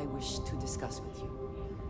I wish to discuss with you.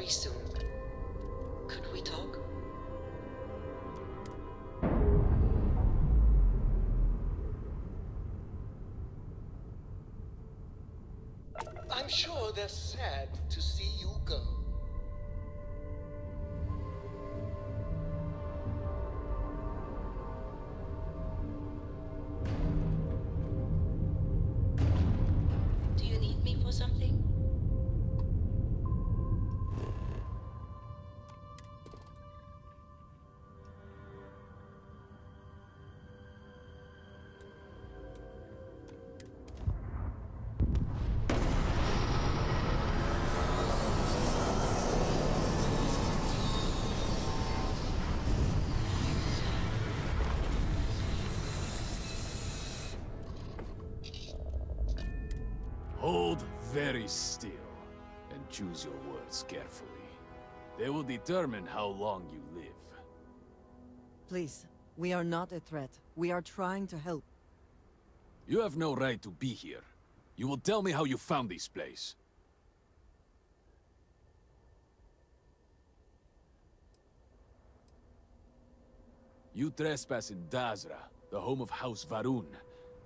Free soon, could we talk? I'm sure they're sad to see very still and choose your words carefully. They will determine how long you live. Please, we are not a threat. We are trying to help. You have no right to be here. You will tell me how you found this place. You trespass in Dazra, the home of House Va'ruun,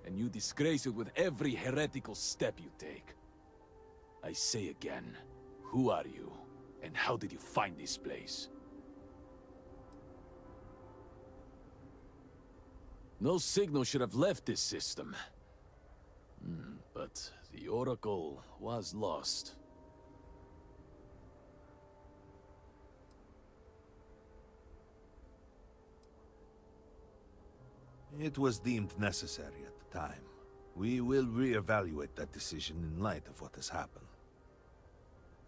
and you disgrace it with every heretical step you take. I say again, who are you, and how did you find this place? No signal should have left this system. Hmm, but the Oracle was lost. It was deemed necessary at the time. We will re-evaluate that decision in light of what has happened.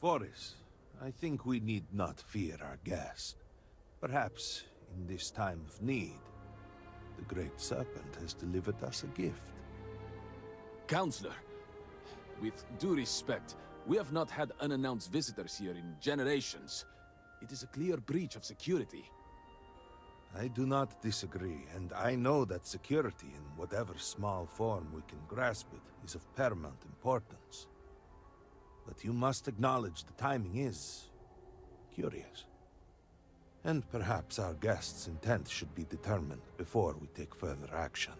Voris, I think we need not fear our guest. Perhaps, in this time of need, the Great Serpent has delivered us a gift. Counselor, with due respect, we have not had unannounced visitors here in generations. It is a clear breach of security. I do not disagree, and I know that security, in whatever small form we can grasp it, is of paramount importance. But you must acknowledge the timing is... curious. And perhaps our guest's intent should be determined before we take further action.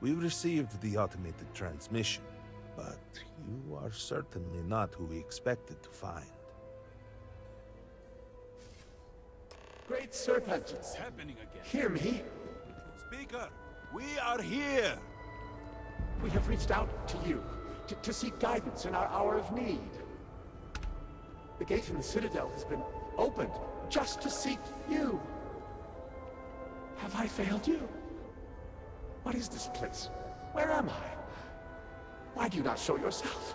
We received the automated transmission, but you are certainly not who we expected to find. Great Serpent, It's happening again. hear me. Speaker, we are here! We have reached out to you to, to seek guidance in our hour of need. The gate in the Citadel has been opened just to seek you. Have I failed you? What is this place? Where am I? Why do you not show yourself?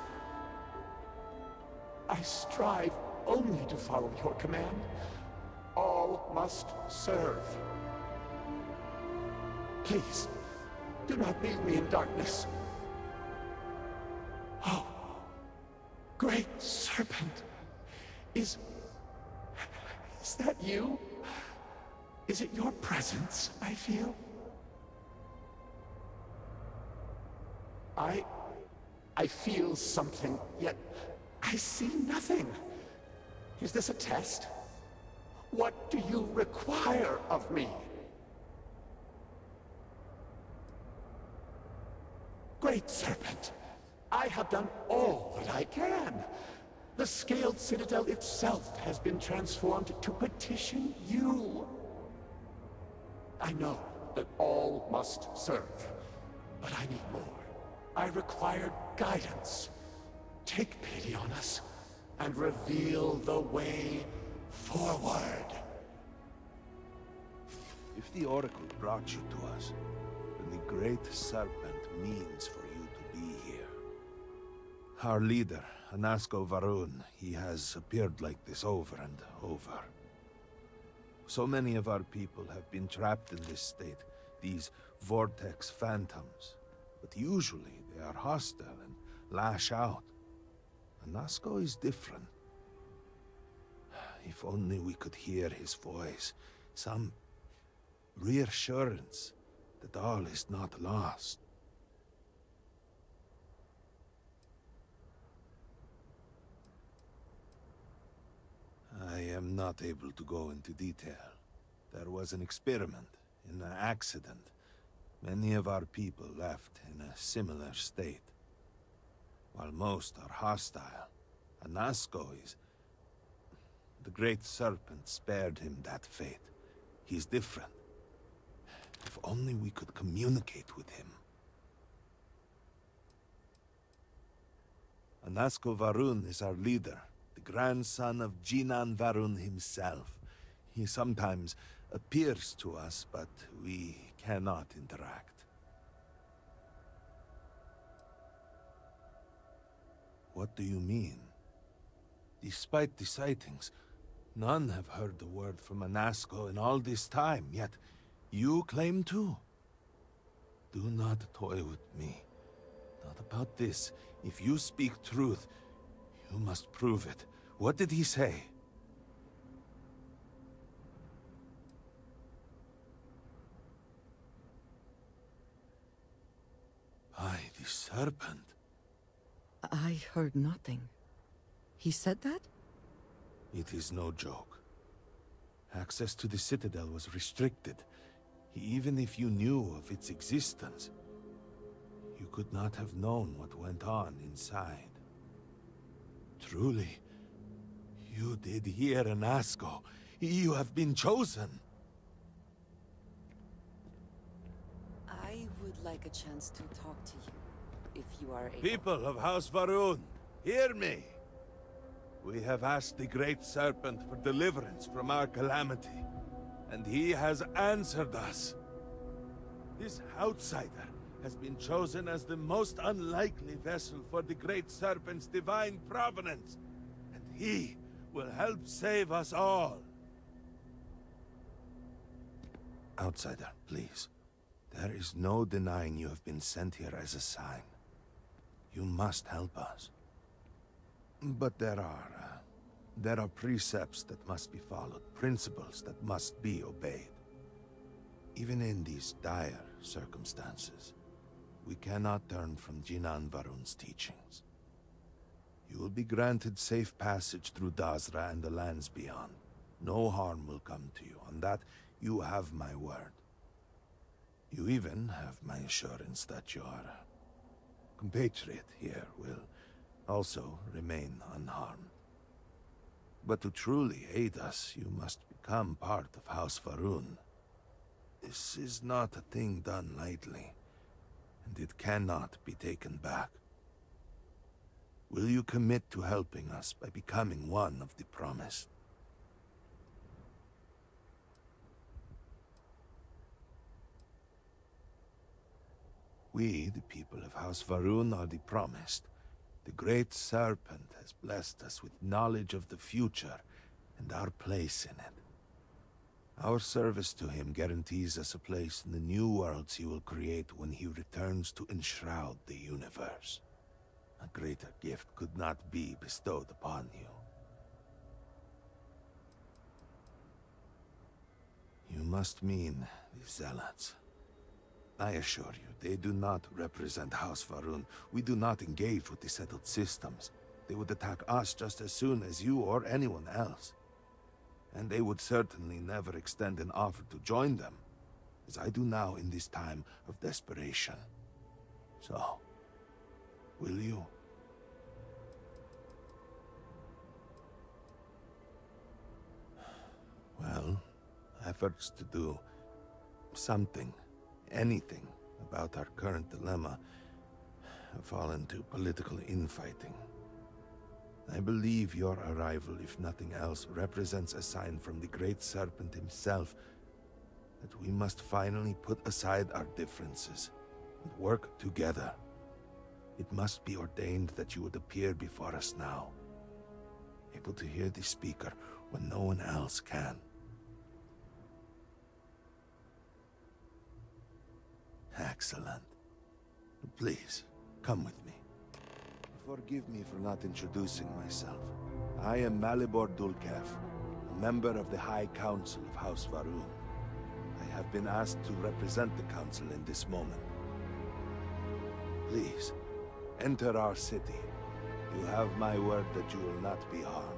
I strive only to follow your command. All must serve. Please, do not leave me in darkness. Oh, great serpent. Is... Is that you? Is it your presence I feel? I... I feel something, yet I see nothing. Is this a test? What do you require of me. Great Serpent, I have done all that I can. The Scaled Citadel itself has been transformed to petition you. I know that all must serve, but I need more. I require guidance. Take pity on us and reveal the way forward. If the Oracle brought you to us, then the Great Serpent means for you to be here. Our leader, Anasko Va'ruun, he has appeared like this over and over. So many of our people have been trapped in this state, these vortex phantoms. But usually they are hostile and lash out. Anasko is different. If only we could hear his voice, some reassurance that all is not lost. I am not able to go into detail. There was an experiment, in an accident. Many of our people left in a similar state. While most are hostile, Anasko is... The Great Serpent spared him that fate. He's different. If only we could communicate with him. Anasko Va'ruun is our leader, the grandson of Jinan Va'ruun himself. He sometimes appears to us, but we cannot interact. What do you mean? Despite the sightings, none have heard the word from Anasko in all this time, yet you claim to? Do not toy with me. Not about this. If you speak truth, you must prove it. What did he say? By the serpent. I heard nothing. He said that? It is no joke. Access to the Citadel was restricted. Even if you knew of its existence, you could not have known what went on inside. Truly, you did hear Anasko. You have been chosen. I would like a chance to talk to you, if you are able. People of House Va'ruun, hear me. We have asked the Great Serpent for deliverance from our calamity, and he has answered us. This outsider has been chosen as the most unlikely vessel for the Great Serpent's divine provenance, and he will help save us all. Outsider, please. There is no denying you have been sent here as a sign. You must help us. But there are... Uh, there are precepts that must be followed, principles that must be obeyed. Even in these dire circumstances, we cannot turn from Jinan Va'ruun's teachings. You will be granted safe passage through Dazra and the lands beyond. No harm will come to you. On that, you have my word. You even have my assurance that your compatriot here will also remain unharmed. But to truly aid us, you must become part of House Va'ruun. This is not a thing done lightly, and it cannot be taken back. Will you commit to helping us by becoming one of the promised? We, the people of House Va'ruun, are the promised. The Great Serpent has blessed us with knowledge of the future and our place in it. Our service to him guarantees us a place in the new worlds he will create when he returns to enshroud the universe. A greater gift could not be bestowed upon you. You must mean the Zealots. I assure you, they do not represent House Va'ruun. We do not engage with the settled systems. They would attack us just as soon as you or anyone else. and they would certainly never extend an offer to join them, as I do now in this time of desperation. So, will you? Well, efforts to do something, anything, about our current dilemma have fallen to political infighting. I believe your arrival, if nothing else, represents a sign from the Great Serpent himself that we must finally put aside our differences and work together. It must be ordained that you would appear before us now, able to hear the speaker when no one else can. Excellent. Please, come with me. Forgive me for not introducing myself. I am Malibor Dulkev, a member of the High Council of House Va'ruun. I have been asked to represent the Council in this moment. Please, enter our city. You have my word that you will not be harmed.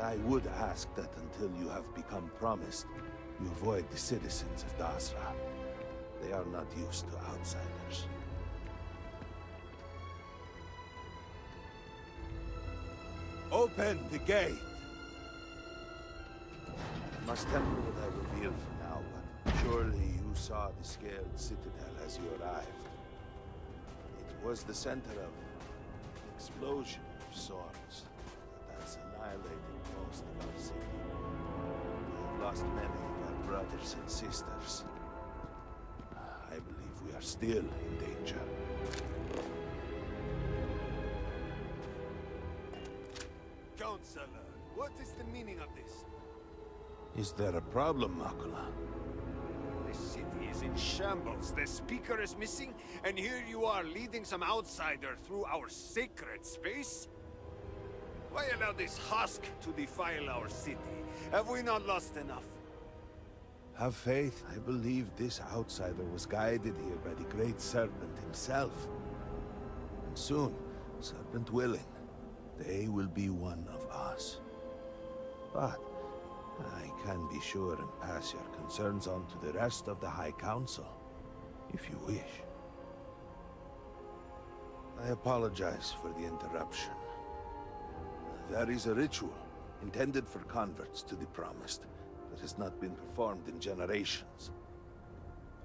I would ask that until you have become promised, you avoid the citizens of Dazra. They are not used to outsiders. Open the gate! I must tell you what I reveal for now, surely you saw the scaled citadel as you arrived. It was the center of an explosion of sorts that has annihilated most of our city. We have lost many brothers and sisters. I believe we are still in danger. Counselor, what is the meaning of this? Is there a problem, Makula? The city is in shambles, the speaker is missing, and here you are leading some outsider through our sacred space? Why allow this husk to defile our city? Have we not lost enough? Have faith. I believe this outsider was guided here by the Great Serpent himself. And soon, Serpent willing, they will be one of us. But I can be sure and pass your concerns on to the rest of the High Council, if you wish. I apologize for the interruption. There is a ritual intended for converts to the Promised that has not been performed in generations.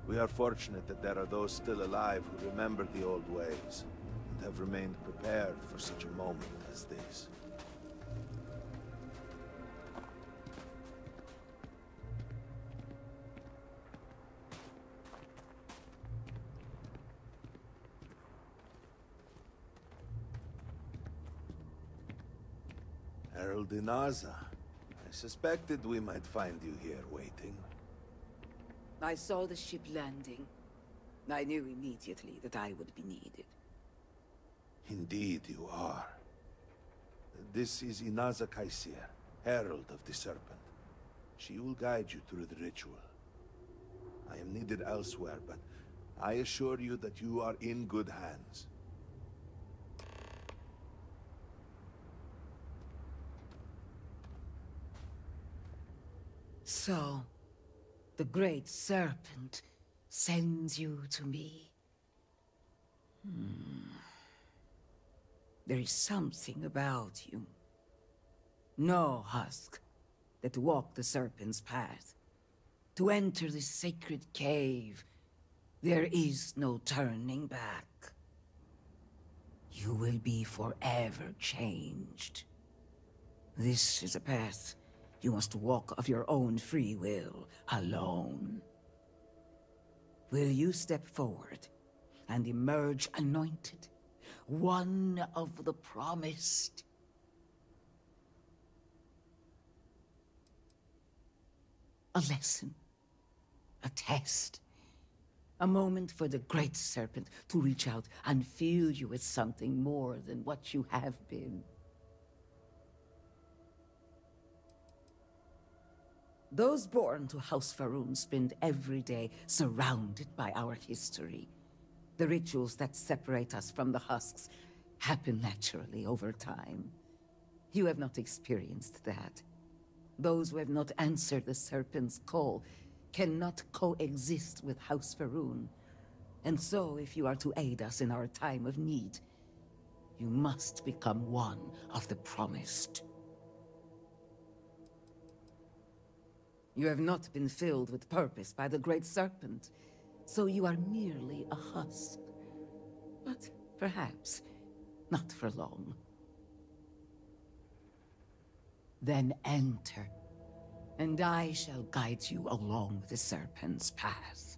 We are fortunate that there are those still alive who remember the old ways and have remained prepared for such a moment as this. Inaza. I suspected we might find you here waiting. I saw the ship landing. I knew immediately that I would be needed. Indeed you are. This is Inaza Kaisir, Herald of the Serpent. She will guide you through the ritual. I am needed elsewhere, but I assure you that you are in good hands. So, the Great Serpent sends you to me. Hmm. There is something about you. No husk that walk the Serpent's path. To enter this sacred cave, there is no turning back. You will be forever changed. This is a path you must walk of your own free will, alone. Will you step forward and emerge anointed, one of the promised? A lesson, a test, a moment for the Great Serpent to reach out and fill you with something more than what you have been. Those born to House Va'ruun spend every day surrounded by our history. The rituals that separate us from the husks happen naturally over time. You have not experienced that. Those who have not answered the Serpent's call cannot coexist with House Va'ruun. And so, if you are to aid us in our time of need, you must become one of the Promised. You have not been filled with purpose by the Great Serpent, so you are merely a husk. But perhaps not for long. Then enter, and I shall guide you along the Serpent's path.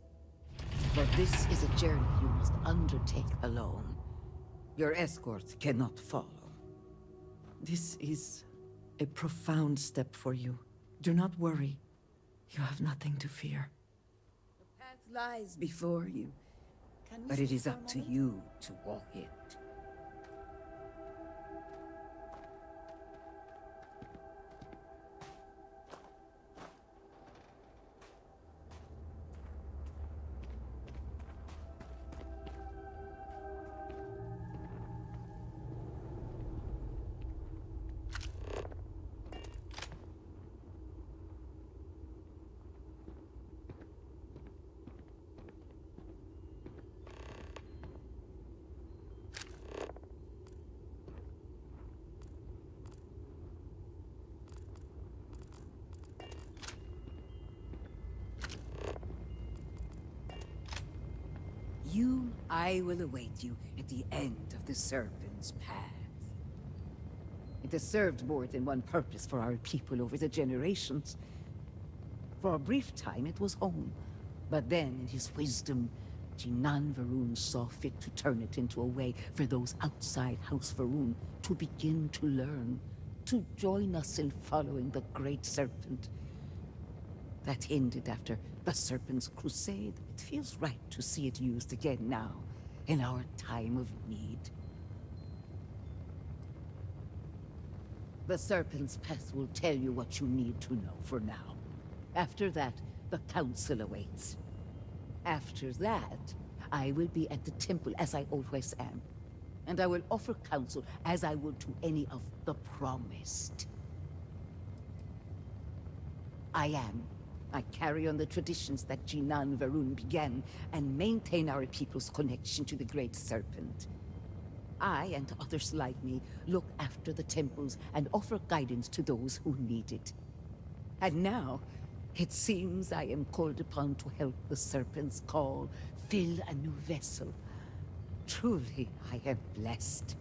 For this is a journey you must undertake alone. Your escort cannot follow. This is a profound step for you. Do not worry. You have nothing to fear. The path lies before you, but it is up to you to walk it. I will await you at the end of the Serpent's Path. It has served more than one purpose for our people over the generations. For a brief time it was home, but then in his wisdom, Jinan Va'ruun saw fit to turn it into a way for those outside House Va'ruun to begin to learn, to join us in following the Great Serpent. That ended after the Serpent's Crusade. It feels right to see it used again now, in our time of need. The Serpent's Path will tell you what you need to know for now. After that, the Council awaits. After that, I will be at the temple as I always am. And I will offer counsel as I would to any of the Promised. I am. I carry on the traditions that Jinan Va'ruun began and maintain our people's connection to the Great Serpent. I and others like me look after the temples and offer guidance to those who need it. And now, it seems I am called upon to help the Serpent's call fill a new vessel. Truly, I am blessed.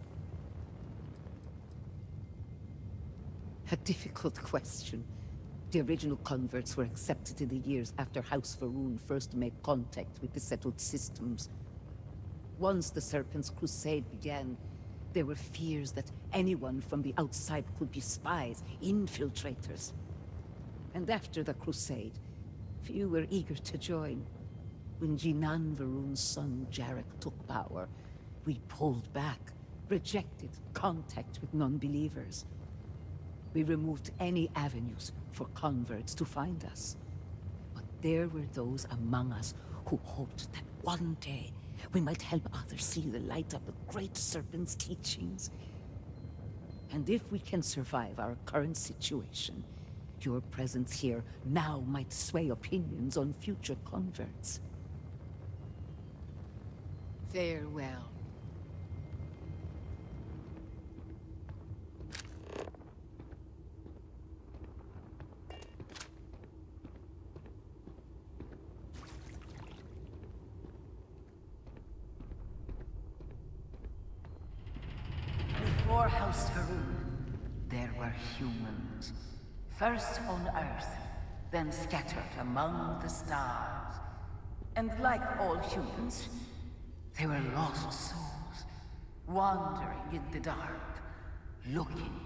A difficult question. The original converts were accepted in the years after House Va'ruun first made contact with the settled systems. Once the Serpent's Crusade began, there were fears that anyone from the outside could be spies, infiltrators. And after the Crusade, few were eager to join. When Jinan Va'ruun's son Jarek took power, we pulled back, rejected contact with non-believers. We removed any avenues for converts to find us. But there were those among us who hoped that one day we might help others see the light of the Great Serpent's teachings. And if we can survive our current situation, your presence here now might sway opinions on future converts. Farewell. Before House Va'ruun, there were humans. First on Earth, then scattered among the stars. And like all humans, they were lost souls, wandering in the dark, looking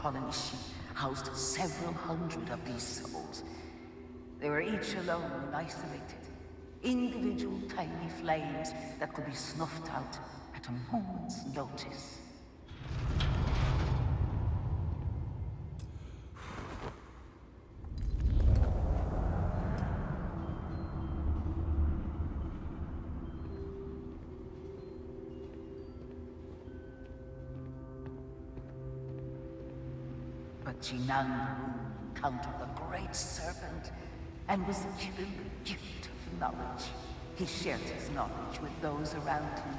colony ship housed several hundred of these souls. They were each alone and isolated. Individual tiny flames that could be snuffed out at a moment's notice. Jinan encountered the Great Serpent and was given the gift of knowledge. He shared his knowledge with those around him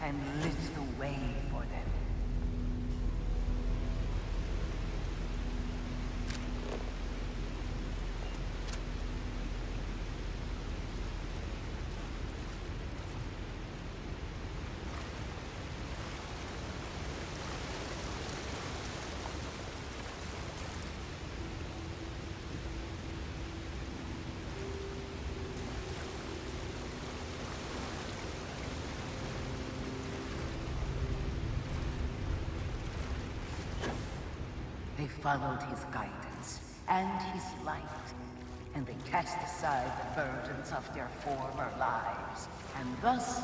and lit the way for them. They followed his guidance and his light, and they cast aside the burdens of their former lives. And thus,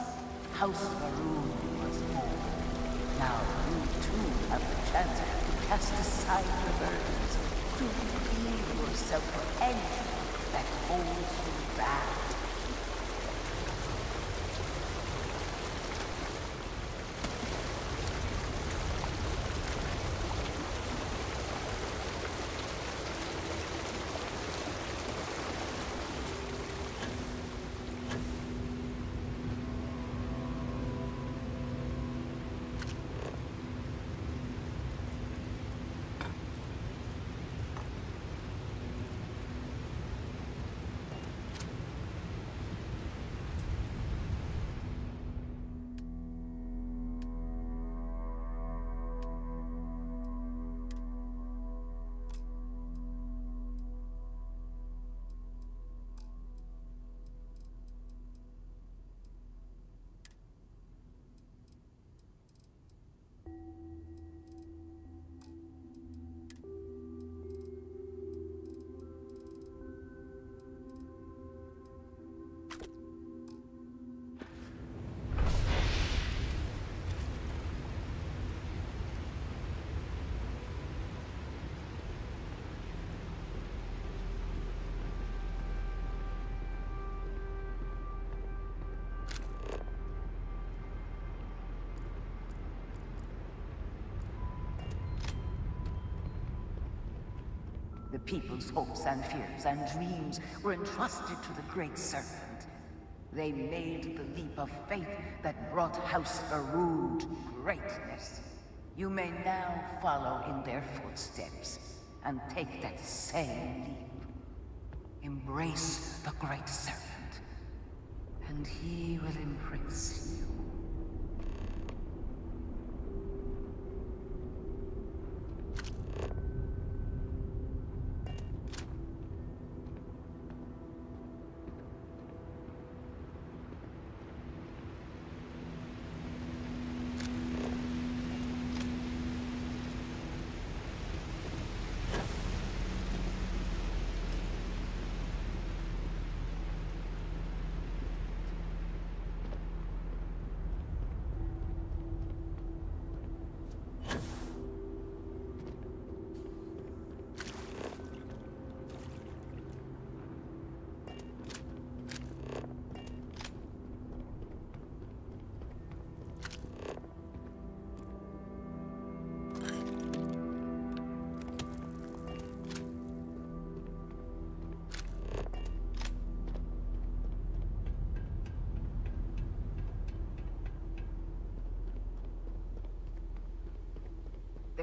House Va'ruun was born. Now you too have the chance to cast aside the burdens, to heal yourself from anything that holds you back. People's hopes and fears and dreams were entrusted to the Great Serpent. They made the leap of faith that brought House Va'ruun to greatness. You may now follow in their footsteps and take that same leap. Embrace the Great Serpent, and he will embrace you.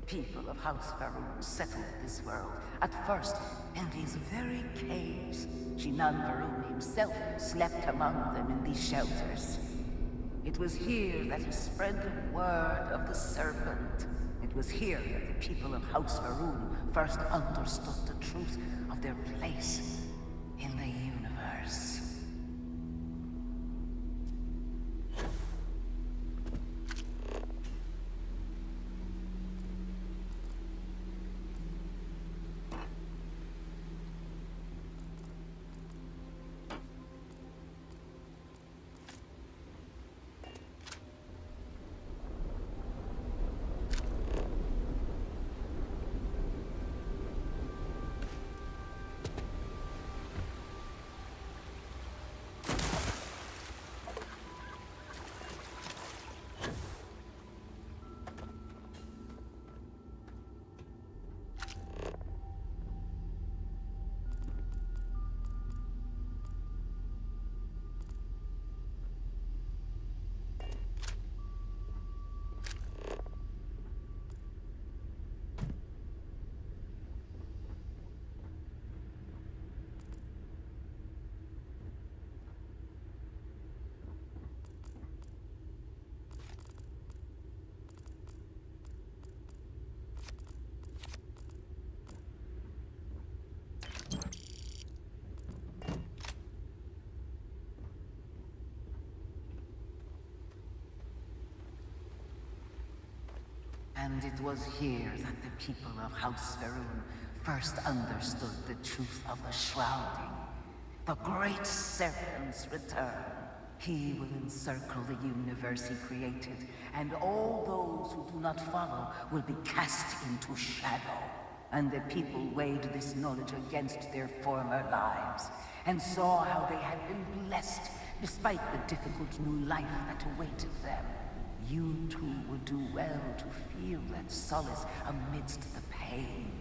People of House Va'ruun settled this world, at first in these very caves. Jinan Va'ruun himself slept among them in these shelters. It was here that he spread the word of the Serpent. It was here that the people of House Va'ruun first understood the truth of their place in the universe. And it was here that the people of House Va'ruun first understood the truth of the shrouding. The great serpent's return. He will encircle the universe he created, and all those who do not follow will be cast into shadow. And the people weighed this knowledge against their former lives, and saw how they had been blessed despite the difficult new life that awaited them. You too would do well to feel that solace amidst the pain.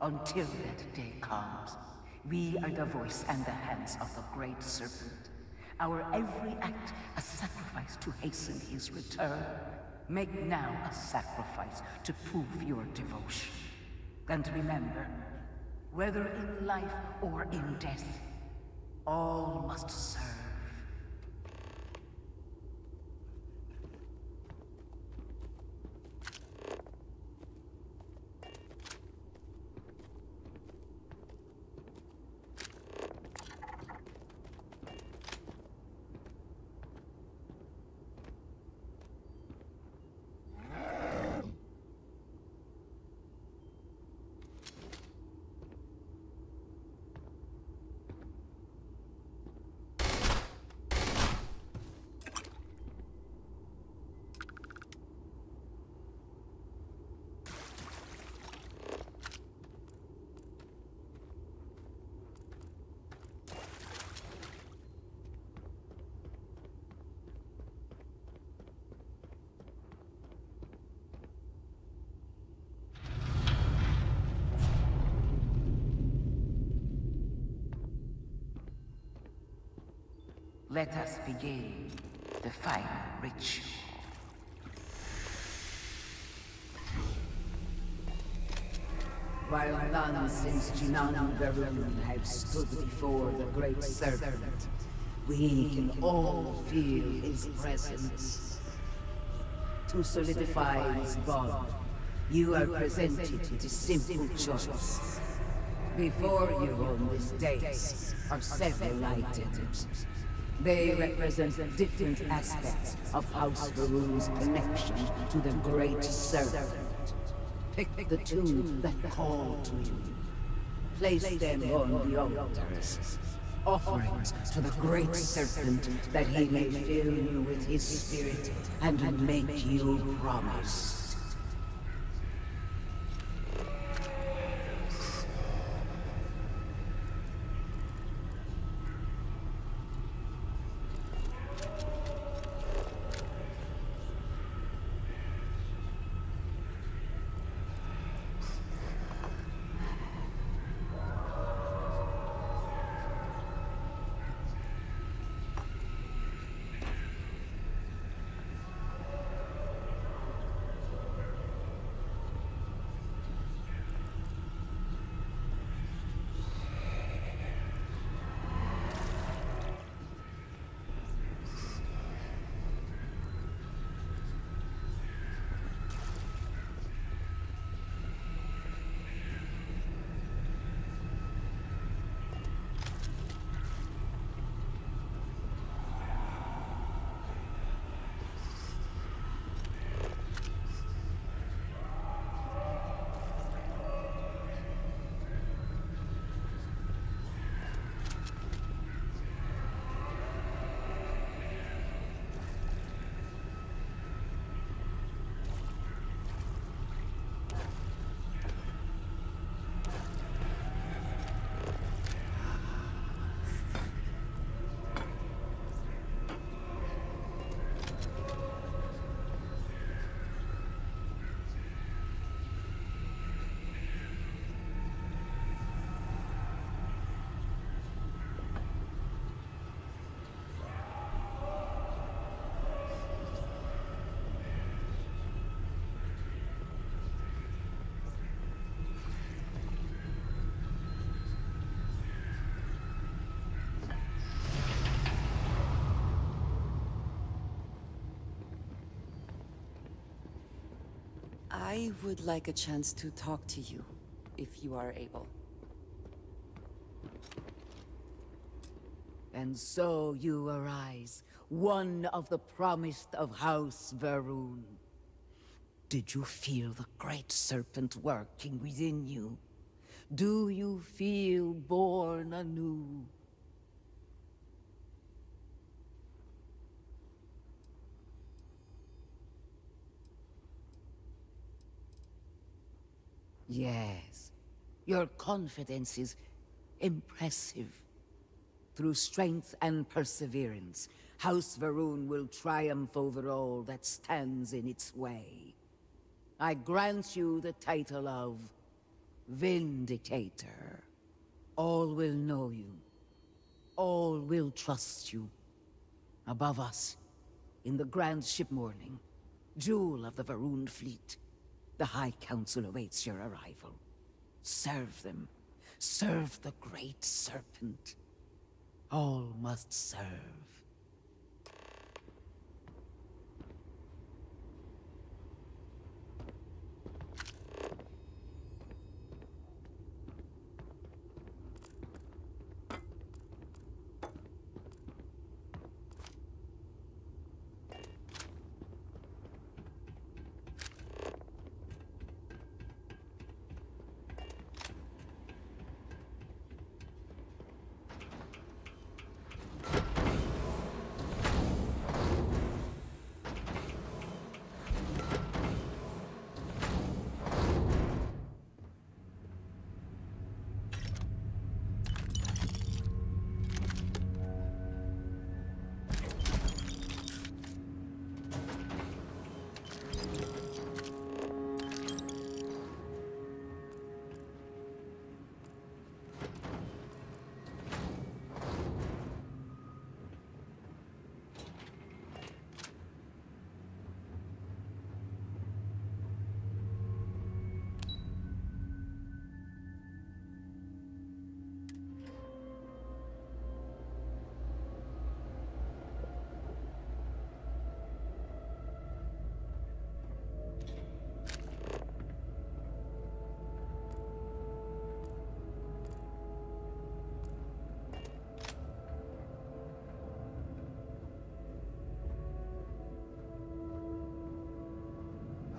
Until that day comes, we are the voice and the hands of the Great Serpent. Our every act a sacrifice to hasten his return. Make now a sacrifice to prove your devotion. And remember, whether in life or in death, all must serve. Let us begin the final ritual. While none since Jinan Va'ruun have stood before the Great Serpent, we can all feel his presence. To solidify his bond, you are presented with a simple choice. Before you on this dais are several items. They represent different aspects of House Va'ruun's connection to the Great Serpent. Pick the two that call to you. Place them on the altars. Offerings to the Great Serpent that he may fill you with his spirit and make you promise. Would like a chance to talk to you, if you are able. And so you arise, one of the promised of House Va'ruun. Did you feel the Great Serpent working within you? Do you feel born anew? Yes, your confidence is impressive. Through strength and perseverance, House Va'ruun will triumph over all that stands in its way. I grant you the title of Vindicator. All will know you. All will trust you. Above us, in the Grand Ship Morning, jewel of the Va'ruun fleet, the High Council awaits your arrival. Serve them. Serve the Great Serpent. All must serve.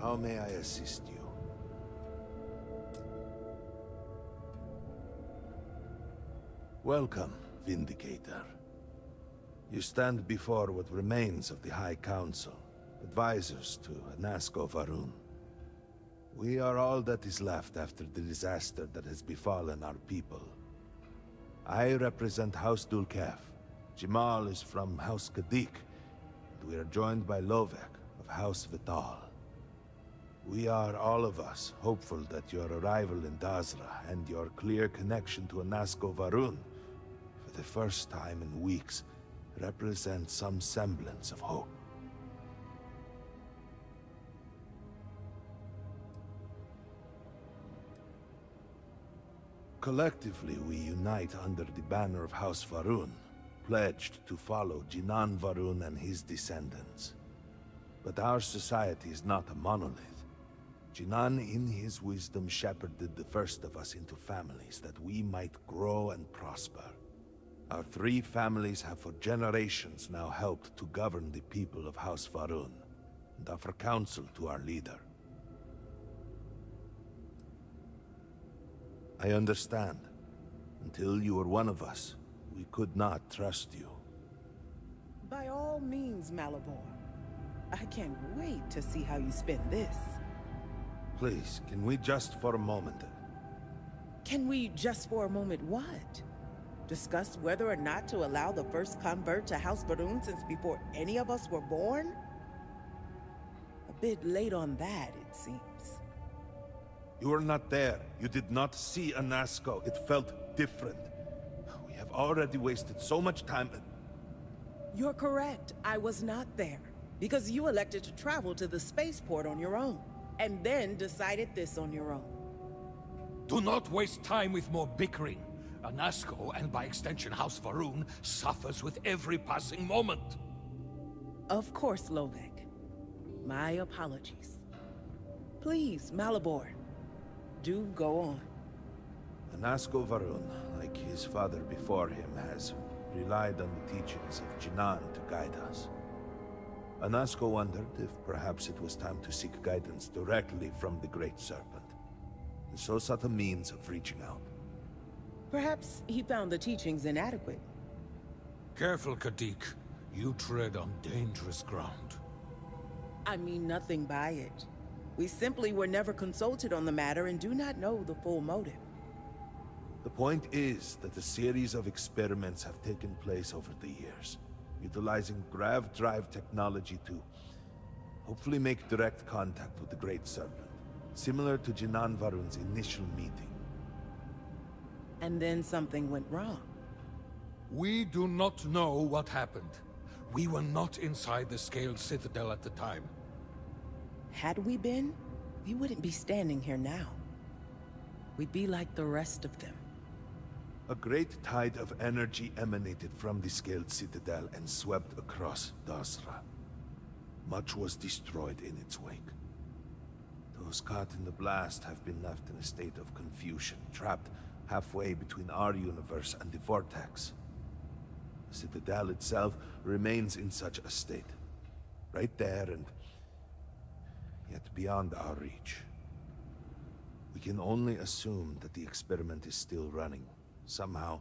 How may I assist you? Welcome, Vindicator. You stand before what remains of the High Council, advisors to Anasko Va'ruun. We are all that is left after the disaster that has befallen our people. I represent House Dulkef. Jamal is from House Kadik, and we are joined by Lovek of House Vital. We are, all of us, hopeful that your arrival in Dazra and your clear connection to Anasko Va'ruun, for the first time in weeks, represent some semblance of hope. Collectively, we unite under the banner of House Va'ruun, pledged to follow Jinan Va'ruun and his descendants. But our society is not a monolith. Jinan, in his wisdom, shepherded the first of us into families that we might grow and prosper. Our three families have for generations now helped to govern the people of House Va'ruun, and offer counsel to our leader. I understand. Until you were one of us, we could not trust you. By all means, Malabor. I can't wait to see how you spend this. Please, can we just for a moment... Can we just for a moment what? Discuss whether or not to allow the first convert to House Va'ruun since before any of us were born? A bit late on that, it seems. You were not there. You did not see Anasko. It felt different. We have already wasted so much time... You're correct. I was not there. Because you elected to travel to the spaceport on your own and then decided this on your own. Do not waste time with more bickering. Anasko, and by extension House Va'ruun, suffers with every passing moment. Of course, Lovek. My apologies. Please, Malabor, do go on. Anasko Va'ruun, like his father before him, has relied on the teachings of Jinan to guide us. Anasko wondered if perhaps it was time to seek guidance directly from the Great Serpent, and so sought a means of reaching out. Perhaps he found the teachings inadequate. Careful, Kadik. You tread on dangerous ground. I mean nothing by it. We simply were never consulted on the matter and do not know the full motive. The point is that a series of experiments have taken place over the years utilizing grav drive technology to hopefully make direct contact with the Great Serpent, similar to Jinan Va'ruun's initial meeting. And then something went wrong. We do not know what happened. We were not inside the Scaled Citadel at the time. Had we been, we wouldn't be standing here now. We'd be like the rest of them. A great tide of energy emanated from the Scaled Citadel and swept across Dazra. Much was destroyed in its wake. Those caught in the blast have been left in a state of confusion, trapped halfway between our universe and the Vortex. The Citadel itself remains in such a state. Right there and yet beyond our reach. We can only assume that the experiment is still running, somehow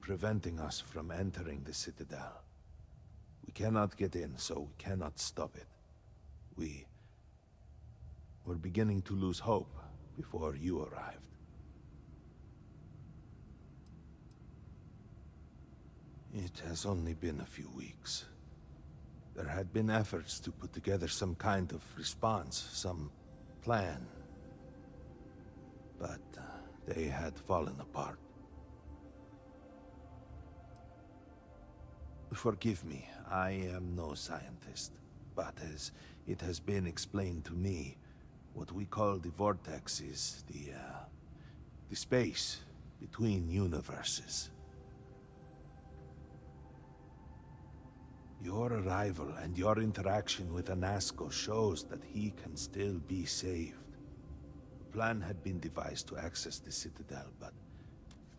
preventing us from entering the Citadel. We cannot get in, so we cannot stop it. We were beginning to lose hope before you arrived. It has only been a few weeks. There had been efforts to put together some kind of response, some plan. But uh, they had fallen apart. Forgive me, I am no scientist. But as it has been explained to me, what we call the Vortex is the, uh, the space between universes. Your arrival and your interaction with Anasko shows that he can still be saved. A plan had been devised to access the Citadel, but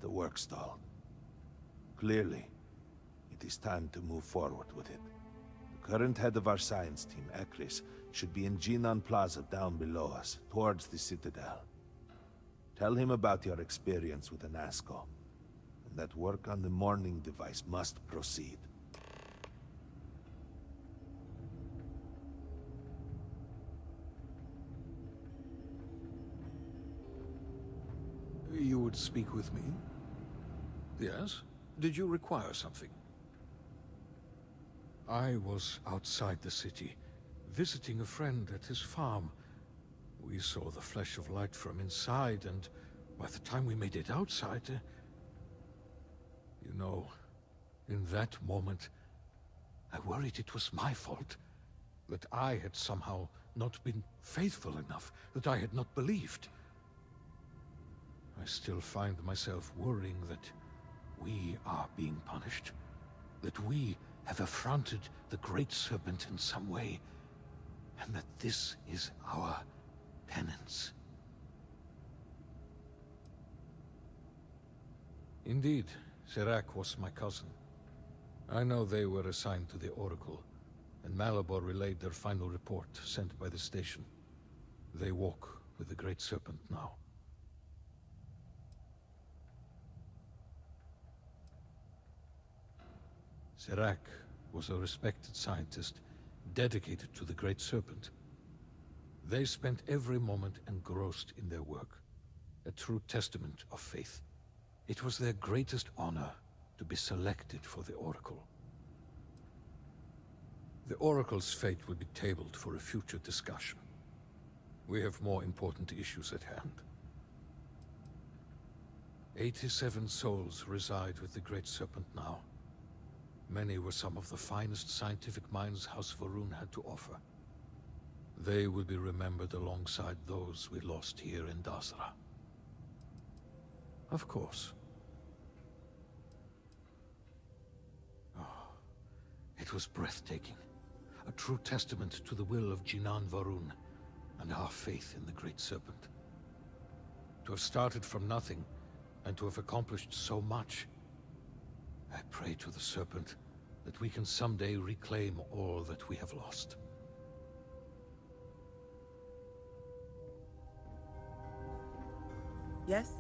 the work stalled. Clearly, it is time to move forward with it. The current head of our science team, Ekris, should be in Jinan Plaza down below us, towards the Citadel. Tell him about your experience with Anasko, and that work on the morning device must proceed. You would speak with me? Yes? Did you require something? I was outside the city, visiting a friend at his farm. We saw the flash of light from inside, and by the time we made it outside... Uh, you know, in that moment, I worried it was my fault. That I had somehow not been faithful enough, that I had not believed. I still find myself worrying that we are being punished. That we have affronted the Great Serpent in some way. And that this is our penance. Indeed, Serac was my cousin. I know they were assigned to the Oracle, and Malabor relayed their final report sent by the station. They walk with the Great Serpent now. Serac was a respected scientist dedicated to the Great Serpent. They spent every moment engrossed in their work, a true testament of faith. It was their greatest honor to be selected for the Oracle. The Oracle's fate will be tabled for a future discussion. We have more important issues at hand. 87 souls reside with the Great Serpent now. Many were some of the finest scientific minds House Va'ruun had to offer. They will be remembered alongside those we lost here in Dazra. Of course. Oh, it was breathtaking. A true testament to the will of Jinan Va'ruun and our faith in the Great Serpent. To have started from nothing and to have accomplished so much I pray to the Serpent that we can someday reclaim all that we have lost. Yes?